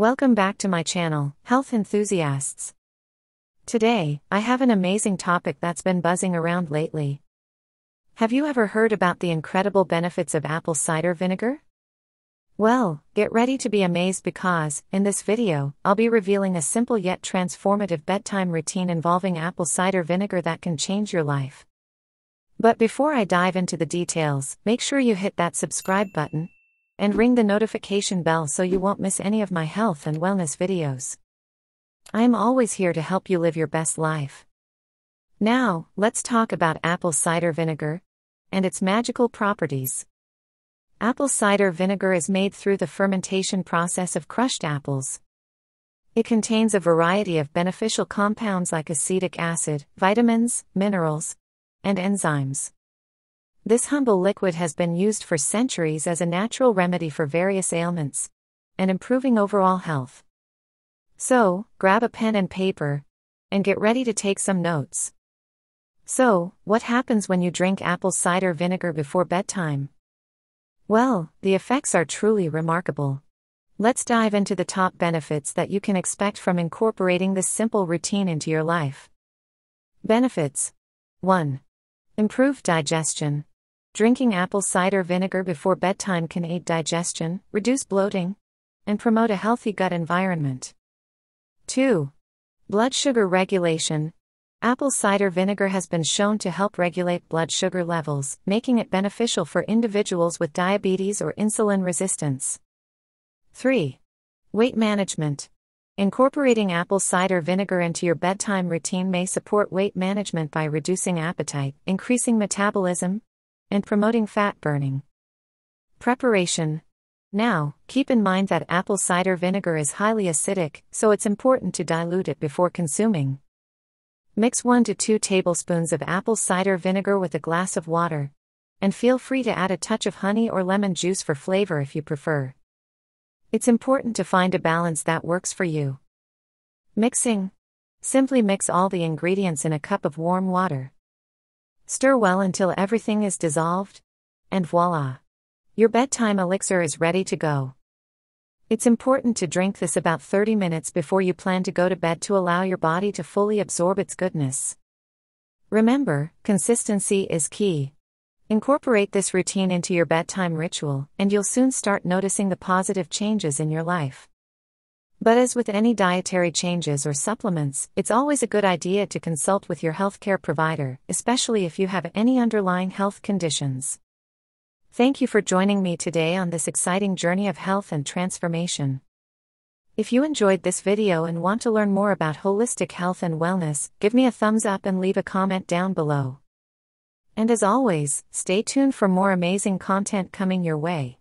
Welcome back to my channel, Health Enthusiasts. Today, I have an amazing topic that's been buzzing around lately. Have you ever heard about the incredible benefits of apple cider vinegar? Well, get ready to be amazed because, in this video, I'll be revealing a simple yet transformative bedtime routine involving apple cider vinegar that can change your life. But before I dive into the details, make sure you hit that subscribe button and ring the notification bell so you won't miss any of my health and wellness videos. I am always here to help you live your best life. Now, let's talk about apple cider vinegar and its magical properties. Apple cider vinegar is made through the fermentation process of crushed apples. It contains a variety of beneficial compounds like acetic acid, vitamins, minerals, and enzymes. This humble liquid has been used for centuries as a natural remedy for various ailments and improving overall health. So, grab a pen and paper and get ready to take some notes. So, what happens when you drink apple cider vinegar before bedtime? Well, the effects are truly remarkable. Let's dive into the top benefits that you can expect from incorporating this simple routine into your life. Benefits 1. Improved digestion. Drinking apple cider vinegar before bedtime can aid digestion, reduce bloating, and promote a healthy gut environment. 2. Blood sugar regulation. Apple cider vinegar has been shown to help regulate blood sugar levels, making it beneficial for individuals with diabetes or insulin resistance. 3. Weight management. Incorporating apple cider vinegar into your bedtime routine may support weight management by reducing appetite, increasing metabolism, and promoting fat burning. Preparation Now, keep in mind that apple cider vinegar is highly acidic, so it's important to dilute it before consuming. Mix 1 to 2 tablespoons of apple cider vinegar with a glass of water. And feel free to add a touch of honey or lemon juice for flavor if you prefer. It's important to find a balance that works for you. Mixing. Simply mix all the ingredients in a cup of warm water. Stir well until everything is dissolved. And voila! Your bedtime elixir is ready to go. It's important to drink this about 30 minutes before you plan to go to bed to allow your body to fully absorb its goodness. Remember, consistency is key. Incorporate this routine into your bedtime ritual, and you'll soon start noticing the positive changes in your life. But as with any dietary changes or supplements, it's always a good idea to consult with your healthcare provider, especially if you have any underlying health conditions. Thank you for joining me today on this exciting journey of health and transformation. If you enjoyed this video and want to learn more about holistic health and wellness, give me a thumbs up and leave a comment down below. And as always, stay tuned for more amazing content coming your way.